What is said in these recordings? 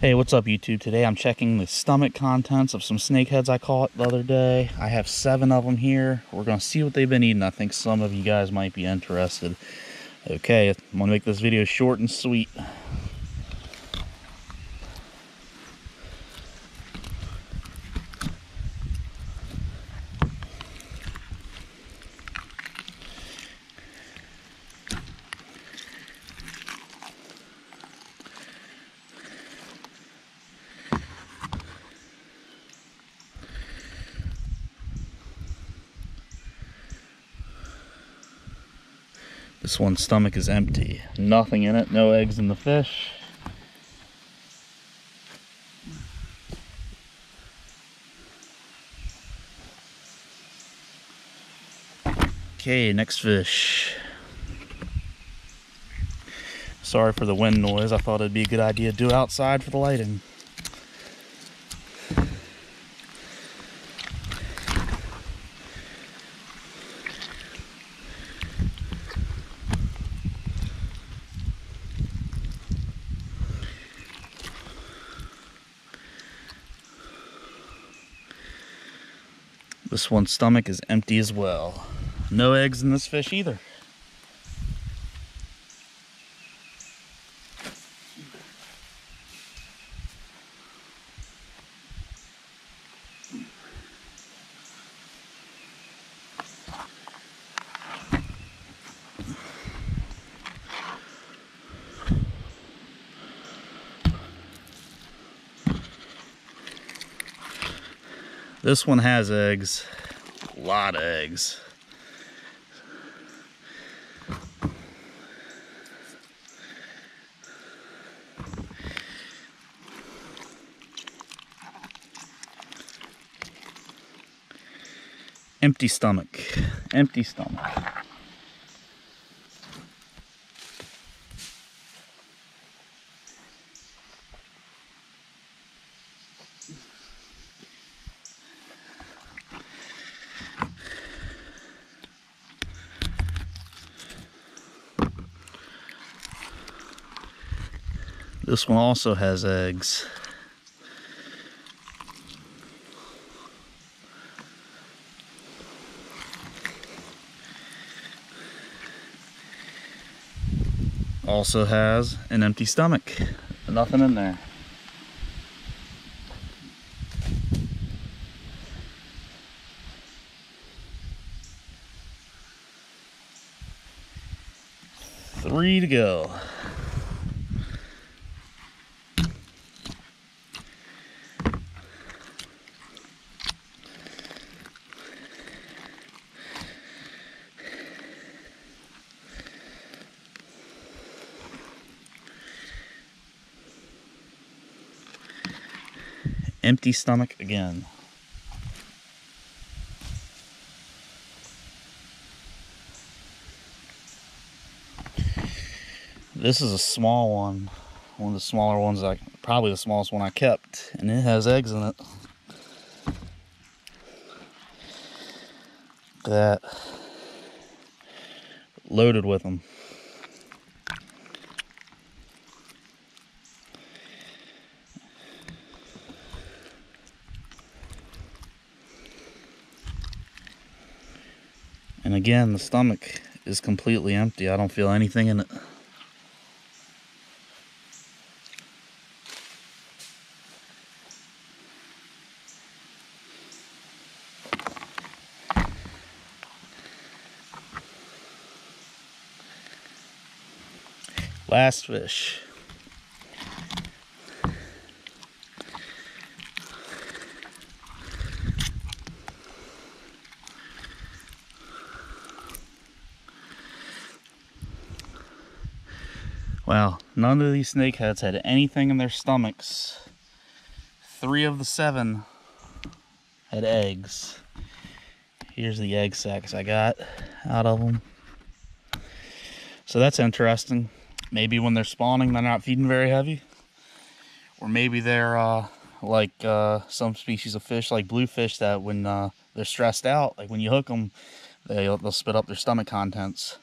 Hey, what's up YouTube? Today I'm checking the stomach contents of some snakeheads I caught the other day. I have seven of them here. We're going to see what they've been eating. I think some of you guys might be interested. Okay, I'm going to make this video short and sweet. This one's stomach is empty. Nothing in it, no eggs in the fish. Okay, next fish. Sorry for the wind noise. I thought it'd be a good idea to do outside for the lighting. This one's stomach is empty as well. No eggs in this fish either. This one has eggs, a lot of eggs. Empty stomach, empty stomach. This one also has eggs. Also has an empty stomach. Nothing in there. Three to go. Empty stomach again. This is a small one, one of the smaller ones, I probably the smallest one I kept, and it has eggs in it. That loaded with them. And again, the stomach is completely empty. I don't feel anything in it. Last fish. Wow, none of these snakeheads had anything in their stomachs. Three of the seven had eggs. Here's the egg sacs I got out of them. So that's interesting. Maybe when they're spawning, they're not feeding very heavy. Or maybe they're uh, like uh, some species of fish, like bluefish, that when uh, they're stressed out, like when you hook them, they'll, they'll spit up their stomach contents.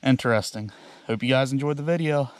Interesting. Hope you guys enjoyed the video.